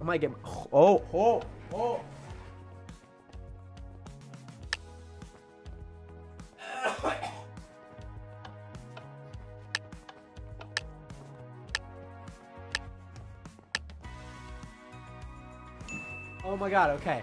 I might get. Oh, oh, oh. Oh my god, okay.